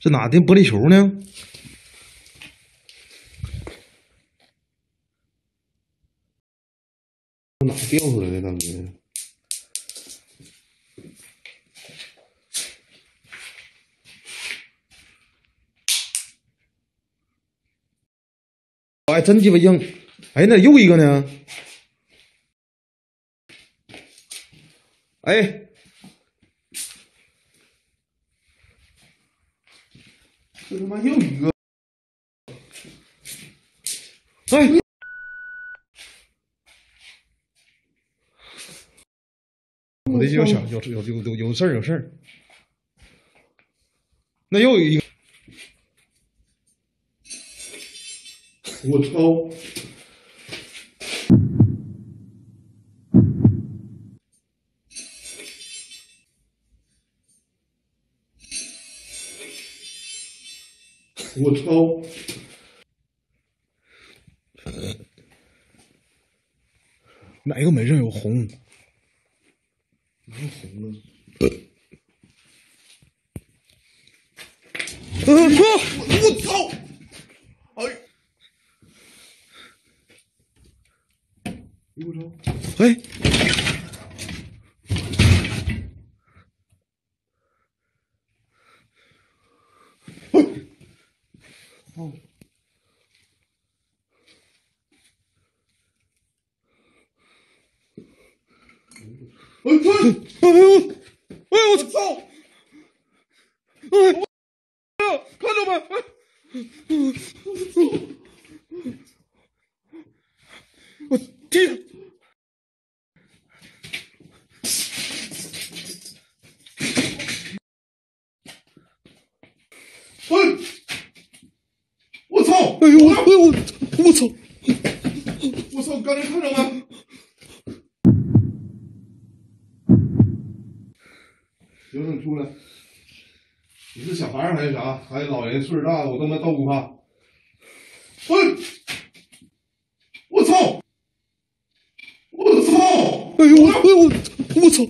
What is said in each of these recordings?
这哪的玻璃球呢？哪掉出来的，大哥？哎，真鸡巴硬！哎，那又一个呢？哎，这他妈又一个！哎，我这就想有有有有有事儿有事儿。那又一个，我操！我操！哪个门上有红？哪有红啊？呃，我操！哎！我操！哎，哦！哎哎哎呦，哎呦我操！操！哎，哎，看着没？哎，我天！哎！我操！哎呦我哎呦我我操！我操！刚才看着没？有种出来。你是小孩儿还是啥？还是老人岁数大了，我他妈都不怕。哎！我操！我操！哎呦我哎呦我我操！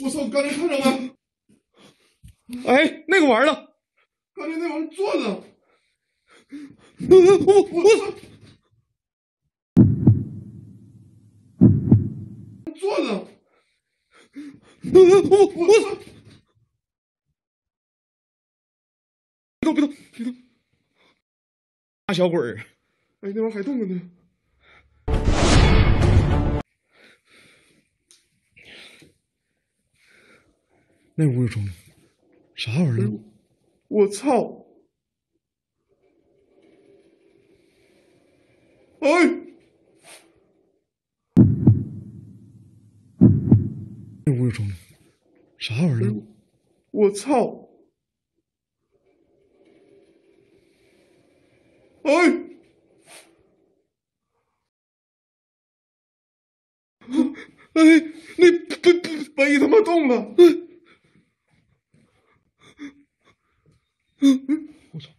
我操！刚才看着没？哎，那个玩意儿了！刚才那玩意儿坐着。我我我操！坐着。我我！别动别动别动！大小鬼儿，哎，那玩意儿还动着呢。那屋有钟，啥玩意儿？我操！哎！那屋有钟，啥玩意儿？我操！哎！哎，那杯杯杯他妈动了！我操！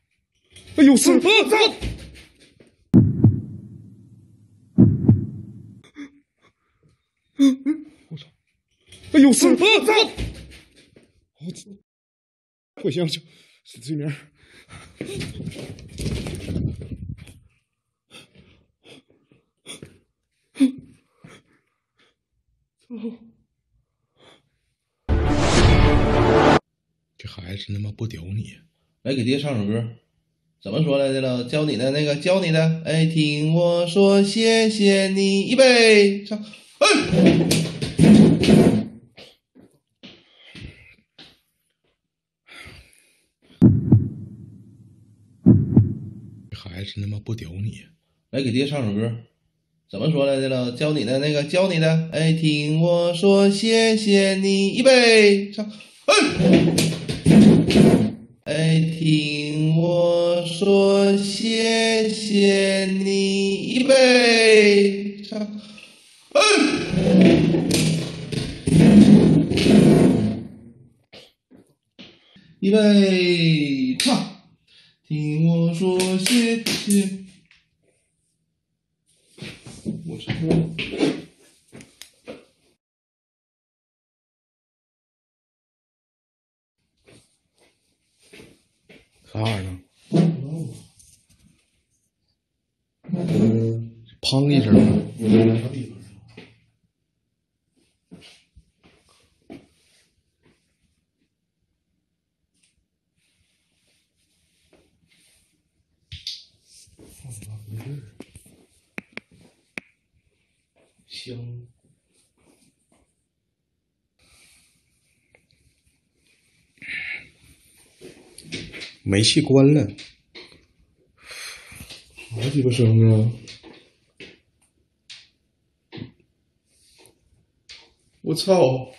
哎有事！我操！我操！哎有事！我操！我操！我想想，死催眠。这孩子真他妈不屌你！来给爹唱首歌，怎么说来着了？教你的那个，教你的。哎，听我说，谢谢你，预备，唱。哎，这孩子真他妈不屌你！来给爹唱首歌，怎么说来着了？教你的那个，教你的。哎，听我说，谢谢你，预备，唱。哎，哎，听我说，谢谢你，预备，唱。哎，预备，唱。听我说，谢谢。我操！啥玩意儿？砰一声，煤气关了。啥鸡巴声啊！我操！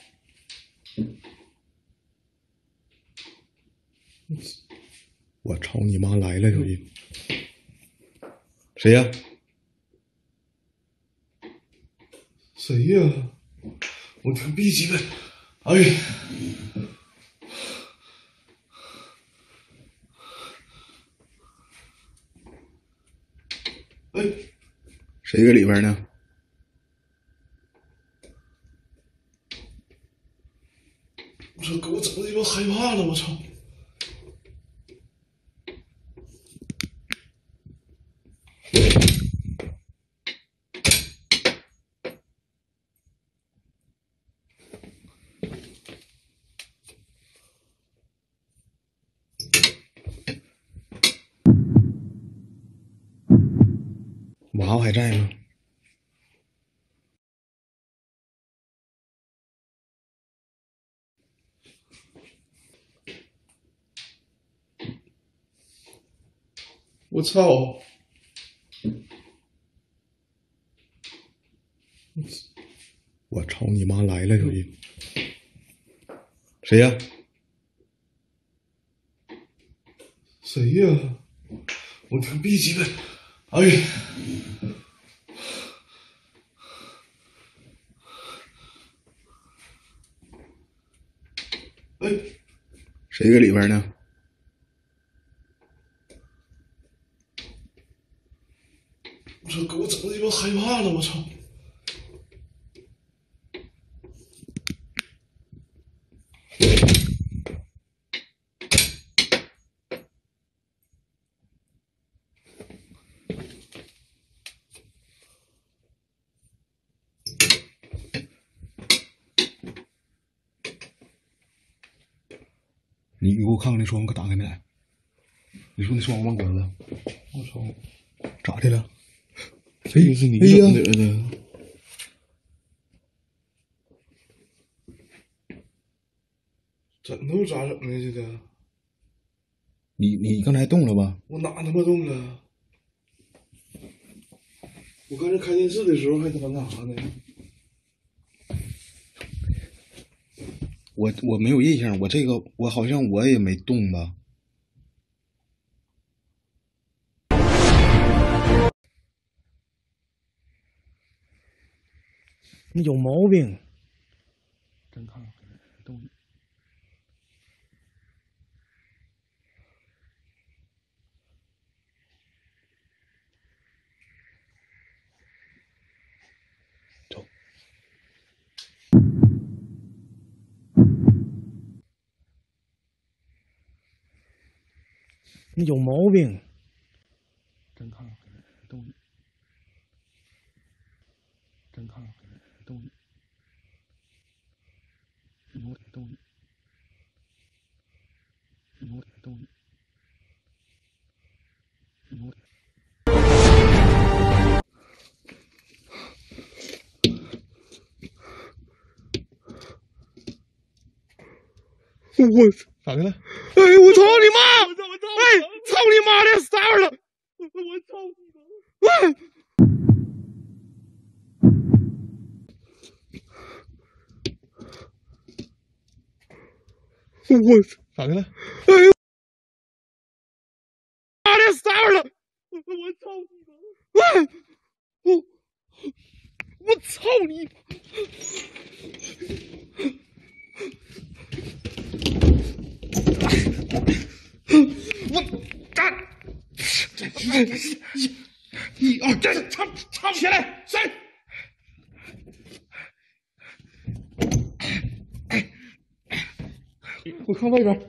我操你妈！来了，兄弟。谁呀？谁呀？我挺逼急的。哎呀！哎，这个里边呢？我操！给我整的鸡巴害怕了！我操！还在吗？我操！我操你妈！来了，兄弟。谁呀？谁呀？我挺逼急的。哎呀！哎，谁搁里边呢？我操！给我整的鸡巴害怕了！我操！你你给我看看那窗户可打开没来？你说那窗户忘关了？我操！咋的了？这个是你哎呀整的呢？枕头咋整的这个？你你刚才动了吧？我哪他妈动了？我刚才开电视的时候还他妈干啥呢？我我没有印象，我这个我好像我也没动吧？你有毛病！真看看你有毛病！真看看动静。真看看动静。有点动静。有点动静。有点。我咋的了？哎，我操你妈！操你妈的，啥玩意儿？我操你妈！喂！我咋的了？哎，妈的，啥玩意儿？我操你妈！喂！我我操你！我干！一、二，三唱唱起来，三？我看外边，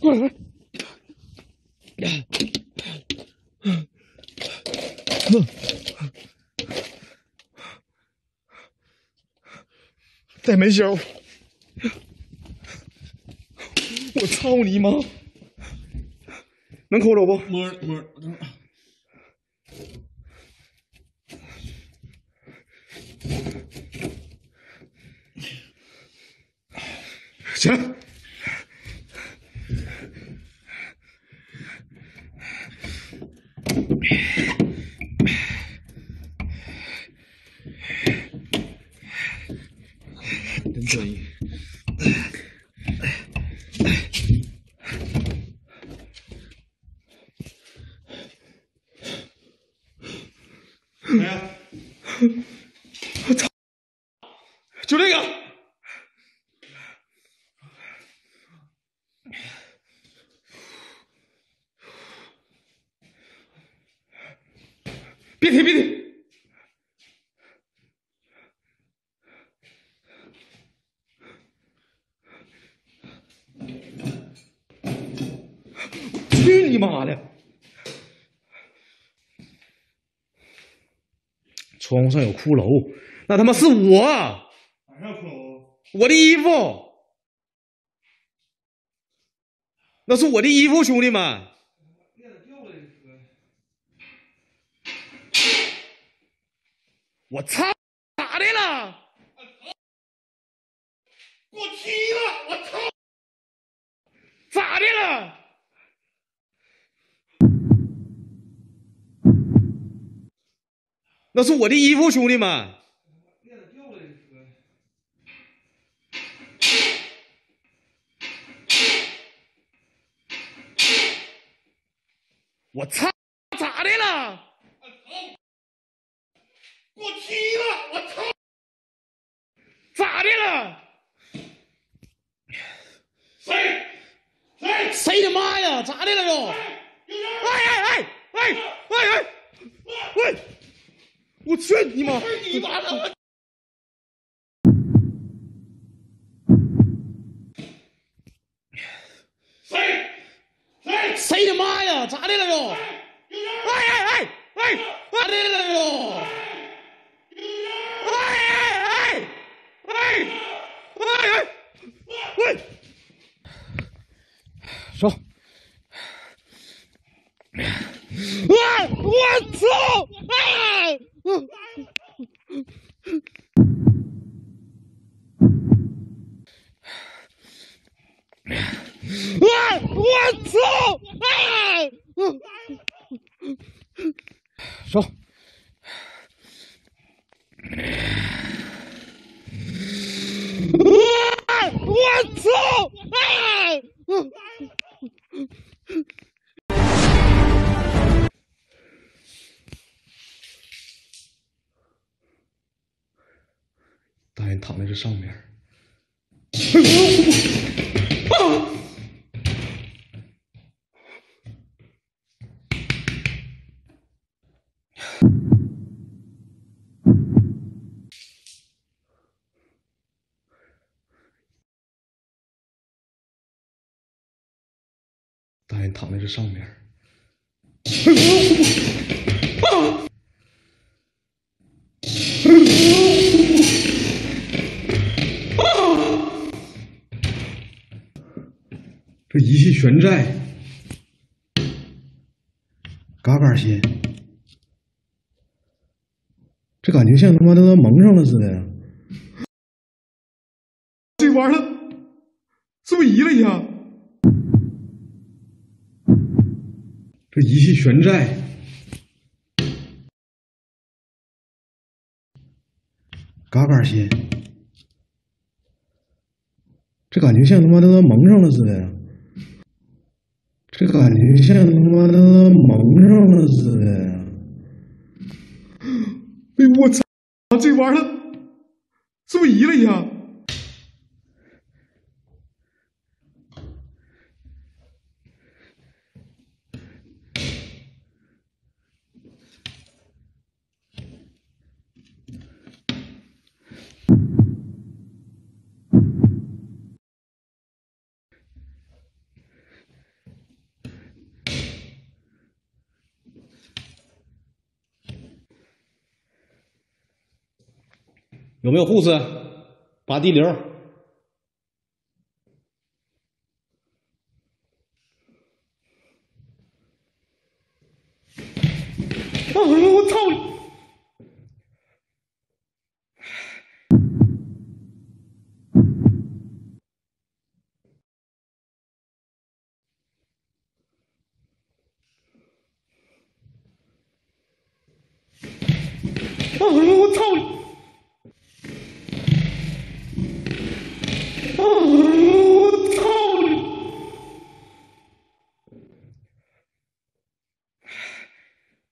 过来，再没消！我操你妈！能抠着不？摸摸，行。真专业。谁呀？就这个。别提，别提。去你妈的！窗户上有骷髅，那他妈是我，哪上骷髅？我的衣服，那是我的衣服，兄弟们。链子掉了，这车。我操！咋的了？我踢了！我操！咋的了？那是我的衣服，兄弟们。我操！咋的了？给我踢了！我操！咋的了？谁？谁？谁的妈呀？咋的了又？哎哎哎哎哎哎！喂！我去你妈！你妈的！我谁？谁？谁的妈呀？咋的了又？哎哎哎哎！咋的了又？哎哎哎哎哎哎！喂！说。啊！我操！啊！啊！我操！啊！说。啊！我操！啊！大人躺在这上面。大人躺在这上面。这仪器全在，嘎嘎新，这感觉像他妈的都蒙上了似的！这玩意儿是不是移了一下？这仪器全在，嘎嘎新，这感觉像他妈的都蒙上了似的呀！这感觉像他妈的蒙上了似的呀！哎呦我操！这玩意儿是不是移了一下？有没有护士？拔地流。啊！我操！啊！我操！啊！我操你！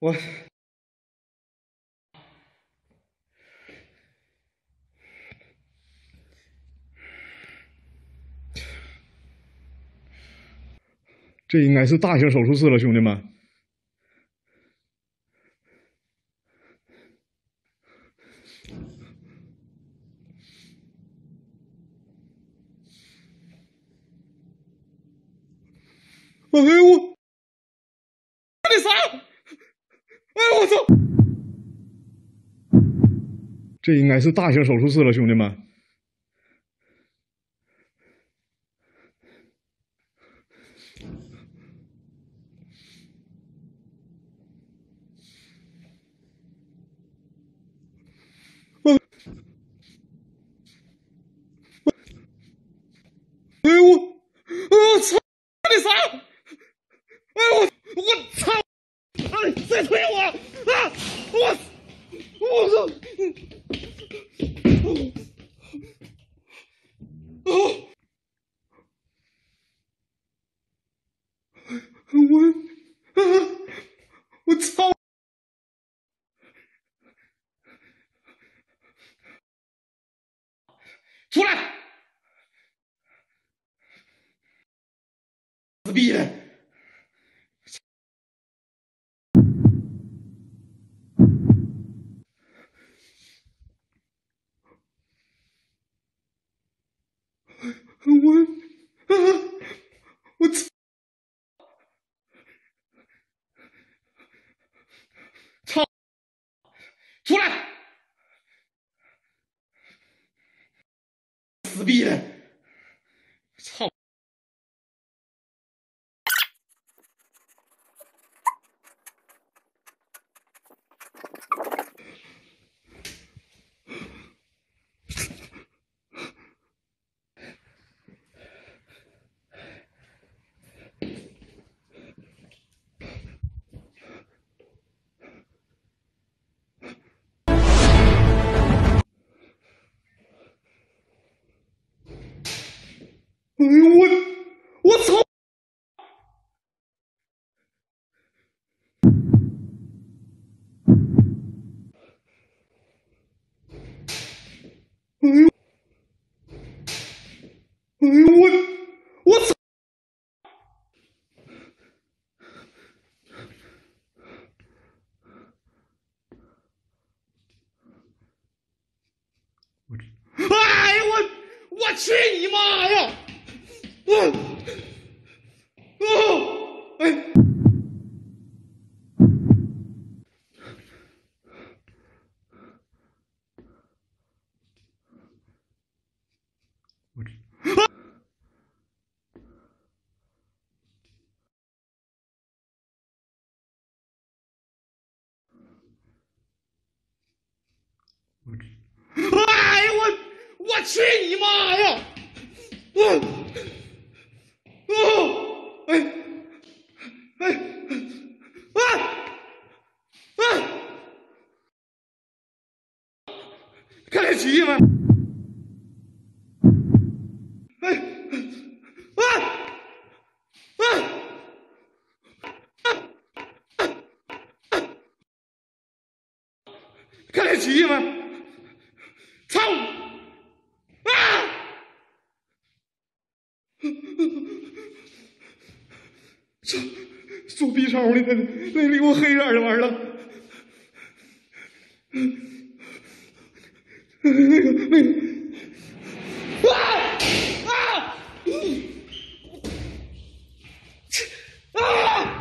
我这应该是大型手术室了，兄弟们。哎呦我！那啥！哎呦我操！这应该是大型手术室了，兄弟们。哎呦我！我操！那啥！哎我我操！哎，再推我啊！我我操！我！我操！出来！死逼的！beer 哎呦我我操！哎呦！哎呦我我操！我这，哎呦我我去你妈呀！嗯，哦，哎，我这，啊，我这，哎呦我我去你妈呀！啊啊，哎，哎，啊，啊，看得起吗啊，啊，啊，看得起吗？操！啊！操！做 B 超呢？那那里我黑点的玩意儿了。那个那个，啊啊！啊！啊！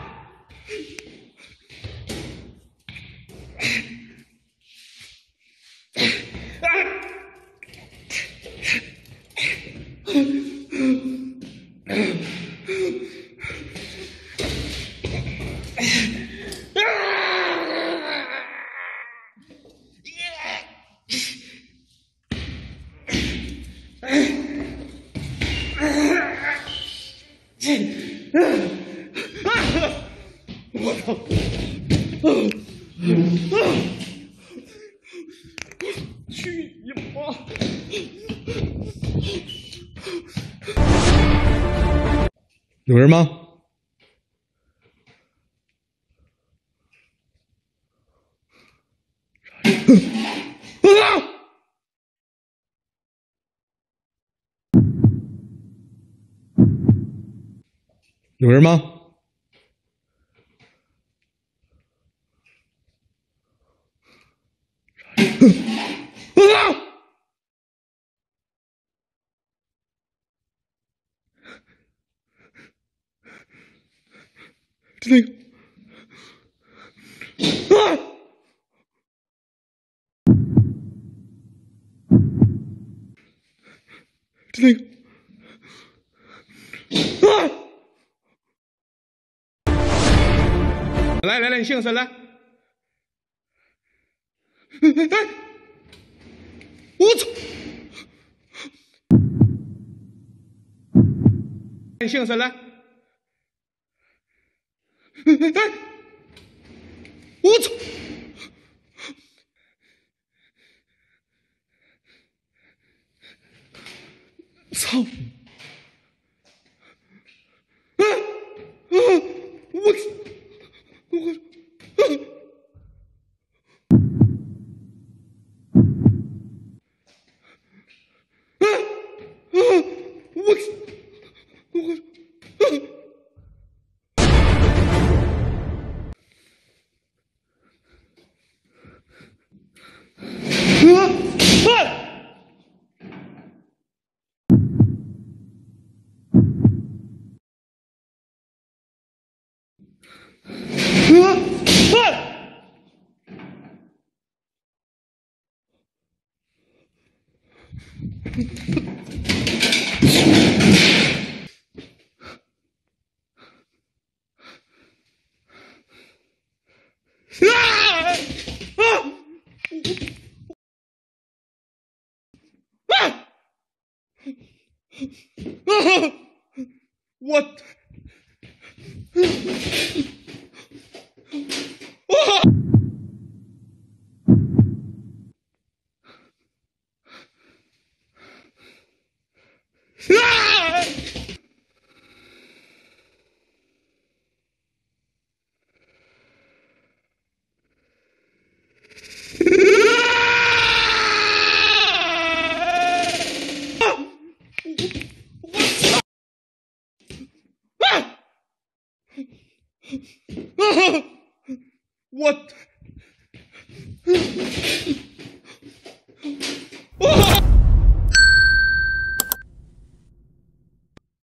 我操！去你妈！有人吗？有人吗？啊！这个啊！这个啊！来来来，你醒身来！哎，我操！你醒身来！哎，我操！操！啊啊！我我啊！啊！我啊！啊啊！啊啊！啊啊！啊！啊！我。